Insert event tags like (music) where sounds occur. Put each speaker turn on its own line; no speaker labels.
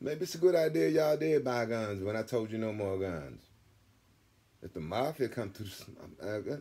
Maybe it's a good idea y'all did buy guns when I told you no more guns. If the mafia come through, (laughs) uh,